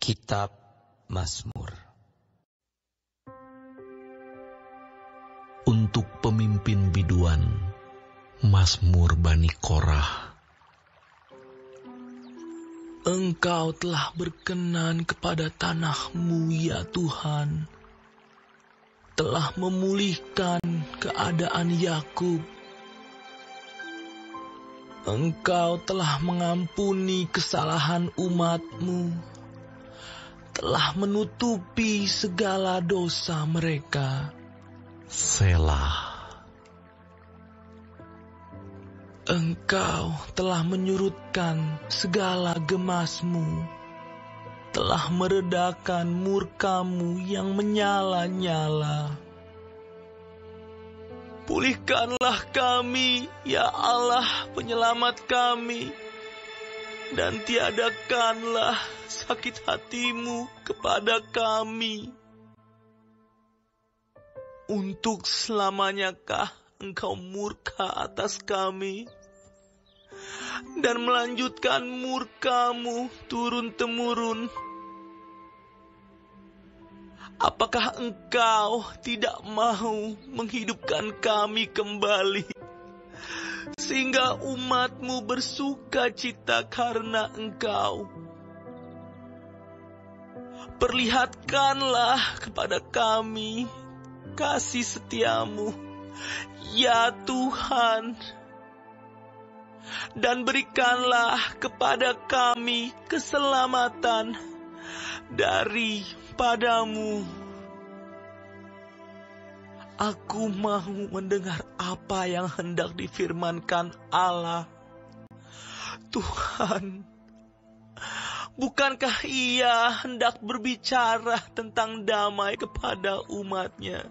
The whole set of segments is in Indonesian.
Kitab Mazmur. Untuk pemimpin biduan Mazmur Bani Korah. Engkau telah berkenan kepada tanahmu ya Tuhan. Telah memulihkan keadaan Yakub. Engkau telah mengampuni kesalahan umatmu, telah menutupi segala dosa mereka. Selah. Engkau telah menyurutkan segala gemasmu, telah meredakan murkamu yang menyala-nyala. Pulihkanlah kami, ya Allah penyelamat kami. Dan tiadakanlah sakit hatimu kepada kami. Untuk selamanyakah engkau murka atas kami? Dan melanjutkan murkamu turun-temurun Apakah engkau tidak mau menghidupkan kami kembali? Sehingga umatmu bersuka cita karena engkau. Perlihatkanlah kepada kami kasih setiamu, ya Tuhan. Dan berikanlah kepada kami keselamatan dari padamu. Aku mau mendengar apa yang hendak difirmankan Allah. Tuhan, bukankah ia hendak berbicara tentang damai kepada umatnya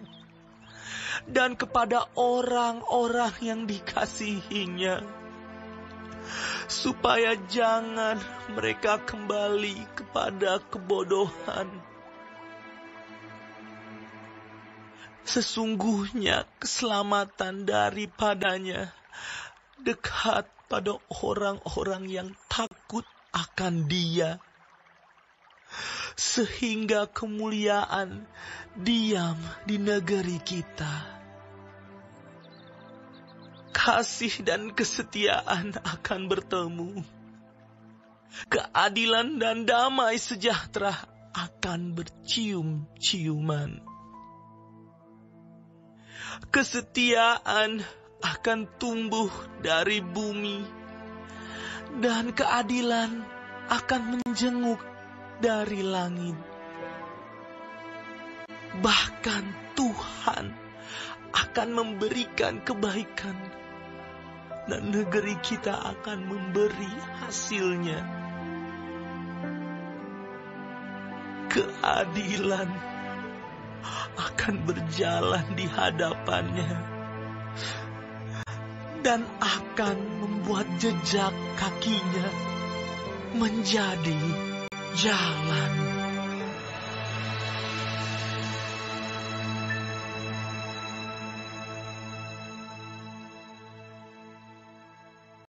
dan kepada orang-orang yang dikasihinya? Supaya jangan mereka kembali kepada kebodohan Sesungguhnya keselamatan daripadanya dekat pada orang-orang yang takut akan dia. Sehingga kemuliaan diam di negeri kita. Kasih dan kesetiaan akan bertemu. Keadilan dan damai sejahtera akan bercium-ciuman kesetiaan akan tumbuh dari bumi, dan keadilan akan menjenguk dari langit. Bahkan Tuhan akan memberikan kebaikan, dan negeri kita akan memberi hasilnya. Keadilan akan berjalan di hadapannya dan akan membuat jejak kakinya menjadi jalan